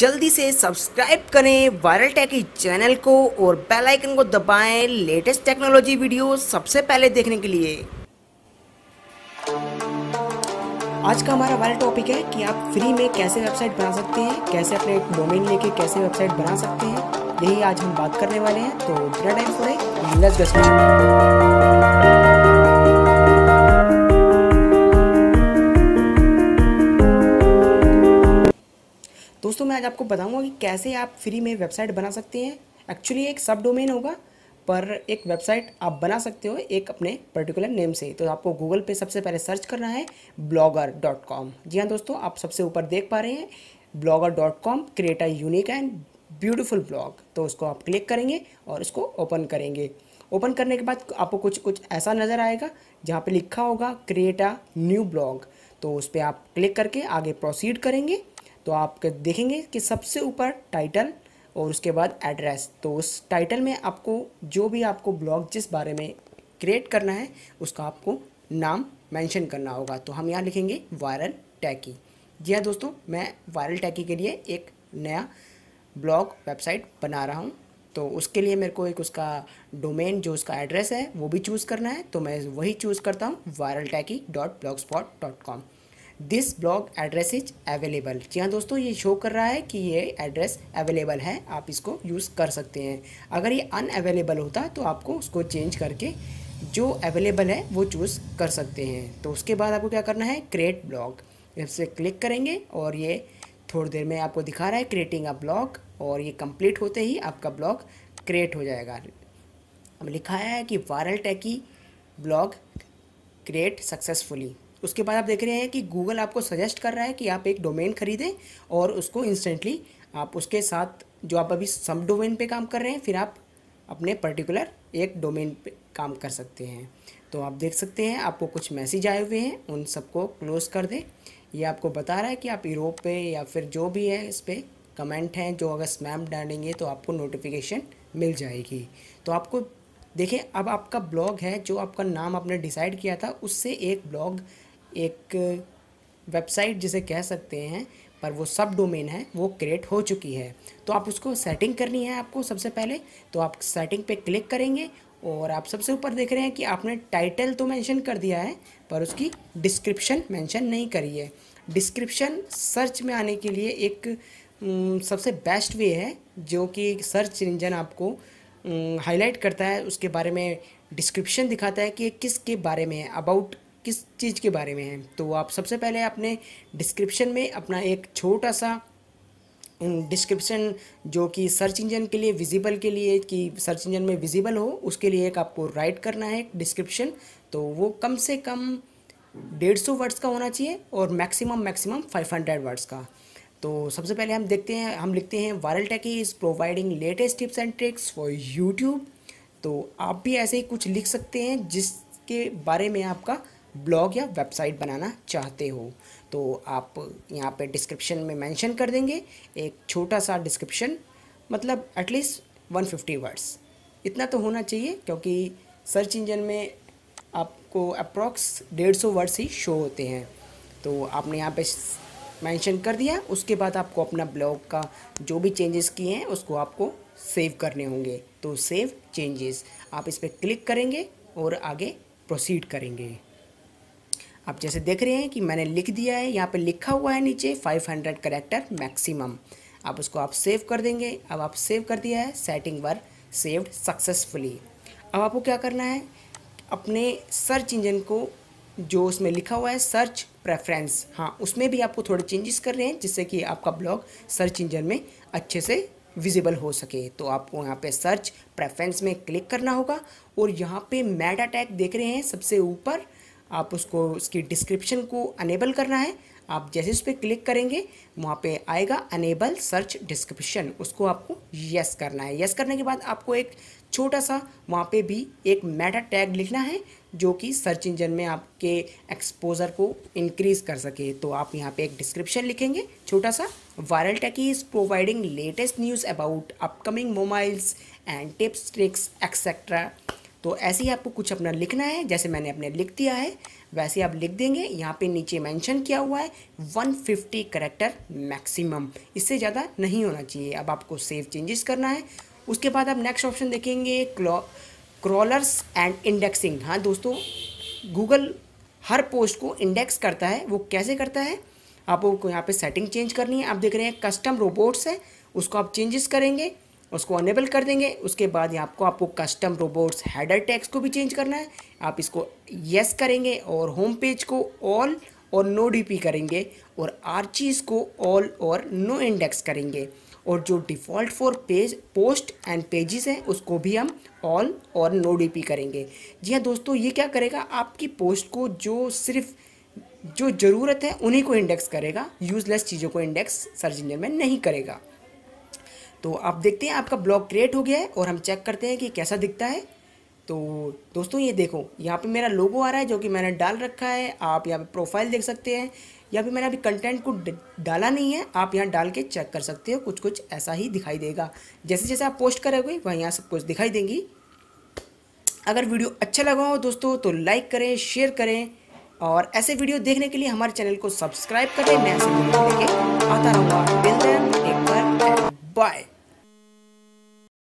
जल्दी से सब्सक्राइब करें वायरल टेकी चैनल को और बेल आइकन को दबाएँ लेटेस्ट टेक्नोलॉजी वीडियो सबसे पहले देखने के लिए। आज का हमारा वायरल टॉपिक है कि आप फ्री में कैसे वेबसाइट बना सकते हैं, कैसे अपने डोमेन लेके कैसे वेबसाइट बना सकते हैं, यही आज हम बात करने वाले हैं तो बिना टाइम छोड़े लेट्स आज आपको बताऊँगा कि कैसे आप फ्री में वेबसाइट बना सकते हैं। एक्चुअली एक सब डोमेन होगा, पर एक वेबसाइट आप बना सकते हो एक अपने पर्टिकुलर नेम से तो आपको गूगल पे सबसे पहले सर्च करना है ब्लॉगर डॉट कॉम जी हाँ दोस्तों, आप सबसे ऊपर देख पा रहे हैं blogger dot com create a unique and beautiful blog तो उसको आप क्लिक करेंगे और उसको ओपन करेंगे। ओपन करने के बाद आपको कुछ कुछ ऐसा नज़र आएगा, जहाँ पे लिखा होगा क्रिएट अ न्यू ब्लॉग तो उस पर आप क्लिक करके आगे प्रोसीड करेंगे। तो आप देखेंगे कि सबसे ऊपर टाइटल और उसके बाद एड्रेस तो उस टाइटल में आपको जो भी आपको ब्लॉग जिस बारे में क्रिएट करना है, उसका आपको नाम मेंशन करना होगा। तो हम यहाँ लिखेंगे वायरल टैकी जी हाँ दोस्तों, मैं वायरल टैकी के लिए एक नया ब्लॉग वेबसाइट बना रहा हूँ। तो उसके लिए मेरे को एक उसका डोमेन जो उसका एड्रेस है, वो भी चूज़ करना है। तो मैं वही चूज़ करता हूँ viral techy dot blogspot dot com this blog address is available जी हाँ दोस्तों, ये शो कर रहा है कि ये एड्रेस अवेलेबल है। आप इसको यूज़ कर सकते हैं। अगर ये अनअवेलेबल होता तो आपको उसको चेंज करके जो अवेलेबल है, वो चूज़ कर सकते हैं। तो उसके बाद आपको क्या करना है? क्रिएट ब्लॉग इससे क्लिक करेंगे और ये थोड़ी देर में आपको दिखा रहा है क्रिएटिंग अ ब्लॉग और ये कंप्लीट होते ही आपका ब्लॉग क्रिएट हो जाएगा। अब लिखा है कि viral techy blog create successfully उसके बाद आप देख रहे हैं कि गूगल आपको सजेस्ट कर रहा है कि आप एक डोमेन खरीदें और उसको इंस्टेंटली आप उसके साथ जो आप अभी सब डोमेन पे काम कर रहे हैं, फिर आप अपने पर्टिकुलर एक डोमेन पे काम कर सकते हैं। तो आप देख सकते हैं, आपको कुछ मैसेज आए हुए हैं, उन सबको क्लोज कर दें। ये आपको बता रहा है कि आप यूरोप पे या फिर जो भी है इस पर कमेंट हैं, जो अगर स्मैम डालेंगे तो आपको नोटिफिकेशन मिल जाएगी। तो आपको देखिए, अब आपका ब्लॉग है, जो आपका नाम आपने डिसाइड किया था, उससे एक ब्लॉग एक वेबसाइट जिसे कह सकते हैं, पर वो सब डोमेन है, वो क्रिएट हो चुकी है। तो आप उसको सेटिंग करनी है आपको सबसे पहले। तो आप सेटिंग पे क्लिक करेंगे और आप सबसे ऊपर देख रहे हैं कि आपने टाइटल तो मेंशन कर दिया है, पर उसकी डिस्क्रिप्शन मेंशन नहीं करी है। डिस्क्रिप्शन सर्च में आने के लिए एक सबसे बेस्ट वे है, जो कि सर्च इंजन आपको हाईलाइट करता है। उसके बारे में डिस्क्रिप्शन दिखाता है कि किसके बारे में है अबाउट किस चीज़ के बारे में है? तो आप सबसे पहले अपने डिस्क्रिप्शन में अपना एक छोटा सा डिस्क्रिप्शन जो कि सर्च इंजन के लिए विजिबल के लिए, कि सर्च इंजन में विजिबल हो, उसके लिए एक आपको राइट करना है डिस्क्रिप्शन तो वो कम से कम डेढ़ सौ वर्ड्स का होना चाहिए और maximum maximum five hundred words का। तो सबसे पहले हम देखते हैं, हम लिखते हैं viral techy is providing latest tips and tricks for YouTube तो आप भी ऐसे ही कुछ लिख सकते हैं जिसके बारे में आपका ब्लॉग या वेबसाइट बनाना चाहते हो तो आप यहाँ पे डिस्क्रिप्शन में मेंशन कर देंगे। एक छोटा सा डिस्क्रिप्शन मतलब एटलीस्ट 150 वर्ड्स इतना तो होना चाहिए, क्योंकि सर्च इंजन में आपको अप्रॉक्स डेढ़ सौ वर्ड्स ही शो होते हैं। तो आपने यहाँ पे मेंशन कर दिया, उसके बाद आपको अपना ब्लॉग का जो भी चेंजेस किए हैं, उसको आपको सेव करने होंगे। तो सेव चेंजेस आप इस पर क्लिक करेंगे और आगे प्रोसीड करेंगे। आप जैसे देख रहे हैं कि मैंने लिख दिया है, यहाँ पे लिखा हुआ है नीचे 500 करेक्टर मैक्सिमम आप उसको आप सेव कर देंगे। अब आप सेव कर दिया है सेटिंग वर सेव्ड सक्सेसफुली अब आपको क्या करना है? अपने सर्च इंजन को जो उसमें लिखा हुआ है सर्च प्रेफरेंस हाँ उसमें भी आपको थोड़े चेंजेस कर रहे हैं, जिससे कि आपका ब्लॉग सर्च इंजन में अच्छे से विजिबल हो सके। तो आपको यहाँ पे सर्च प्रेफरेंस में क्लिक करना होगा। और यहाँ पे मेटा टैग देख रहे हैं, सबसे ऊपर आप उसको, उसकी डिस्क्रिप्शन को अनेबल करना है। आप जैसे उस पर क्लिक करेंगे, वहाँ पे आएगा अनेबल सर्च डिस्क्रिप्शन उसको आपको यस करना है। यस करने के बाद आपको एक छोटा सा वहाँ पे भी एक मेटा टैग लिखना है, जो कि सर्च इंजन में आपके एक्सपोजर को इंक्रीज़ कर सके। तो आप यहाँ पे एक डिस्क्रिप्शन लिखेंगे, छोटा सा। Viral tech is providing latest news about upcoming mobiles and tips tricks etcetera तो ऐसे ही आपको कुछ अपना लिखना है, जैसे मैंने अपने लिख दिया है, वैसे आप लिख देंगे। यहाँ पे नीचे मेंशन किया हुआ है 150 फिफ्टी करेक्टर मैक्सिमम। इससे ज़्यादा नहीं होना चाहिए। अब आपको सेव चेंजेस करना है। उसके बाद आप नेक्स्ट ऑप्शन देखेंगे क्रॉलर्स एंड इंडेक्सिंग। हाँ दोस्तों, गूगल हर पोस्ट को इंडेक्स करता है, वो कैसे करता है? आपको यहाँ पे सेटिंग चेंज करनी है। आप देख रहे हैं, कस्टम रोबोट्स है, उसको आप चेंजेस करेंगे। उसको अनेबल कर देंगे। उसके बाद यहाँ आपको आपको कस्टम रोबोट्स हेडर टैक्स को भी चेंज करना है। आप इसको यस करेंगे और होम पेज को ऑल और नो डीपी करेंगे और आर्चीज को ऑल और नो इंडेक्स करेंगे। और जो default for page post and pages हैं, उसको भी हम ऑल और नो डीपी करेंगे। जी हाँ दोस्तों, ये क्या करेगा? आपकी पोस्ट को जो सिर्फ़, जो ज़रूरत है, उन्हीं को इंडेक्स करेगा। यूज़लेस चीज़ों को इंडेक्स सर्च इंजन में नहीं करेगा। तो आप देखते हैं आपका ब्लॉग क्रिएट हो गया है और हम चेक करते हैं कि कैसा दिखता है। तो दोस्तों, ये देखो, यहाँ पे मेरा लोगो आ रहा है जो कि मैंने डाल रखा है। आप यहाँ पे प्रोफ़ाइल देख सकते हैं। या फिर मैंने अभी कंटेंट को डाला नहीं है। आप यहाँ डाल के चेक कर सकते हो कुछ कुछ ऐसा ही दिखाई देगा। जैसे जैसे आप पोस्ट करोगे, वह यहाँ सब कुछ दिखाई देंगी। अगर वीडियो अच्छा लगा हो दोस्तों तो लाइक करें शेयर करें। और ऐसे वीडियो देखने के लिए हमारे चैनल को सब्सक्राइब करें। मैं से वीडियो लेके Bye.